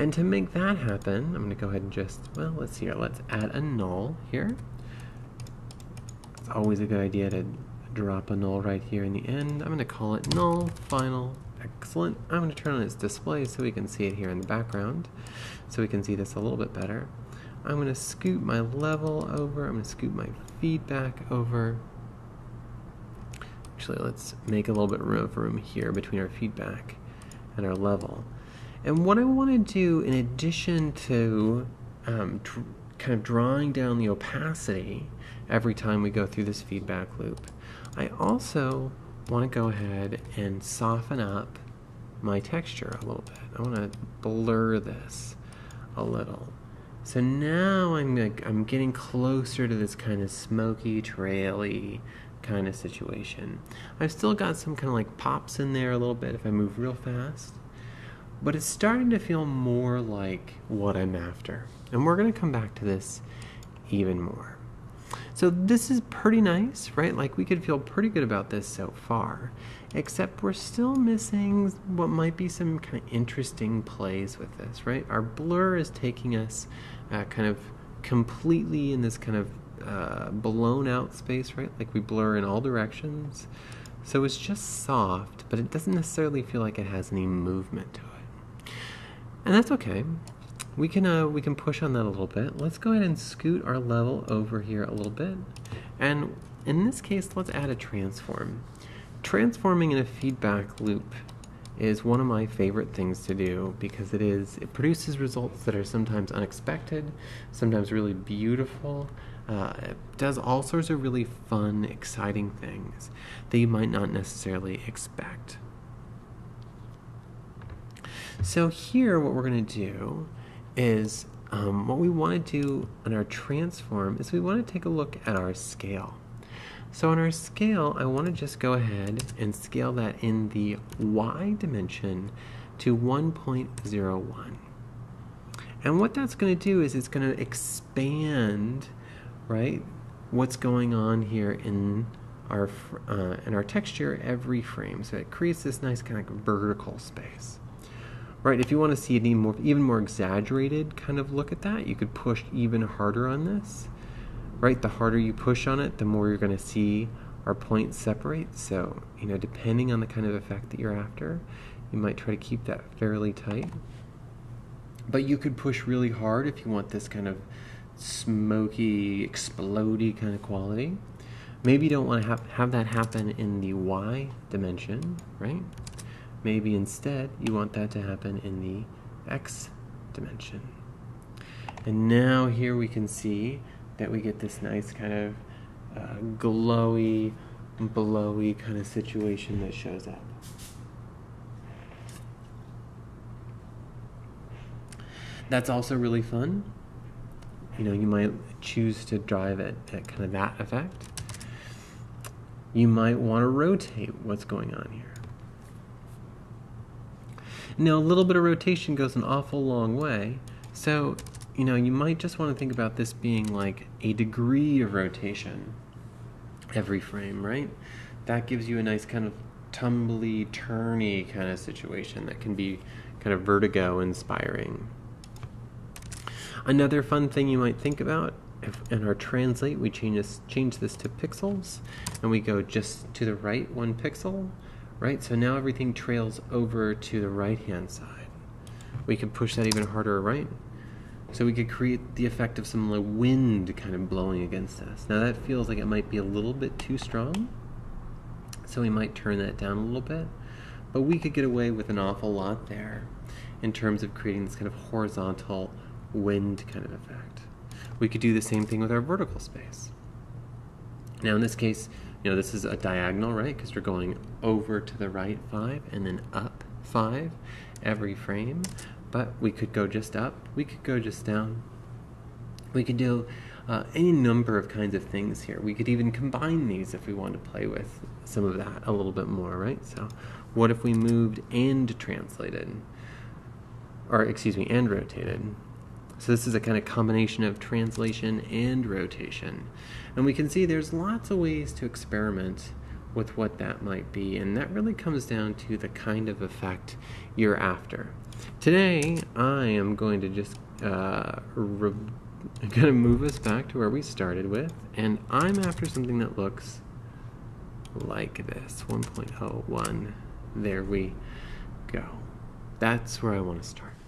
And to make that happen, I'm going to go ahead and just, well, let's see here. Let's add a null here. It's always a good idea to drop a null right here in the end. I'm going to call it null final. Excellent. I'm going to turn on its display so we can see it here in the background. So we can see this a little bit better. I'm going to scoop my level over. I'm going to scoop my feedback over. Actually, let's make a little bit of room here between our feedback and our level. And what I want to do in addition to um, kind of drawing down the opacity every time we go through this feedback loop, I also want to go ahead and soften up my texture a little bit. I want to blur this a little. So now I'm like, I'm getting closer to this kind of smoky, traily kind of situation. I've still got some kind of like pops in there a little bit if I move real fast but it's starting to feel more like what I'm after. And we're going to come back to this even more. So this is pretty nice, right? Like we could feel pretty good about this so far, except we're still missing what might be some kind of interesting plays with this, right? Our blur is taking us uh, kind of completely in this kind of uh, blown out space, right? Like we blur in all directions. So it's just soft, but it doesn't necessarily feel like it has any movement to it and that's okay. We can uh, we can push on that a little bit. Let's go ahead and scoot our level over here a little bit, and in this case, let's add a transform. Transforming in a feedback loop is one of my favorite things to do because it is it produces results that are sometimes unexpected, sometimes really beautiful. Uh, it does all sorts of really fun, exciting things that you might not necessarily expect. So here what we're going to do is um, what we want to do on our transform is we want to take a look at our scale. So on our scale, I want to just go ahead and scale that in the y dimension to 1.01. And what that's going to do is it's going to expand, right, what's going on here in our uh, in our texture every frame. So it creates this nice kind of vertical space right? If you want to see an even more, even more exaggerated kind of look at that, you could push even harder on this, right? The harder you push on it, the more you're going to see our points separate. So, you know, depending on the kind of effect that you're after, you might try to keep that fairly tight. But you could push really hard if you want this kind of smoky, explody kind of quality. Maybe you don't want to have, have that happen in the y dimension, right? Maybe instead you want that to happen in the x dimension. And now here we can see that we get this nice kind of uh, glowy, blowy kind of situation that shows up. That's also really fun. You know, you might choose to drive it at kind of that effect. You might want to rotate what's going on here. Now, a little bit of rotation goes an awful long way. So, you know, you might just want to think about this being like a degree of rotation every frame, right? That gives you a nice kind of tumbly, turny kind of situation that can be kind of vertigo inspiring. Another fun thing you might think about if in our translate we change this, change this to pixels and we go just to the right one pixel right? So now everything trails over to the right-hand side. We could push that even harder right. So we could create the effect of some like wind kind of blowing against us. Now that feels like it might be a little bit too strong. So we might turn that down a little bit. But we could get away with an awful lot there in terms of creating this kind of horizontal wind kind of effect. We could do the same thing with our vertical space. Now in this case, you know, this is a diagonal, right? Because we're going over to the right five and then up five every frame. But we could go just up, we could go just down. We could do uh, any number of kinds of things here. We could even combine these if we want to play with some of that a little bit more, right? So what if we moved and translated? Or excuse me, and rotated? So this is a kind of combination of translation and rotation. And we can see there's lots of ways to experiment with what that might be. And that really comes down to the kind of effect you're after. Today, I am going to just uh, going to move us back to where we started with, and I'm after something that looks like this 1.01. There we go. That's where I want to start.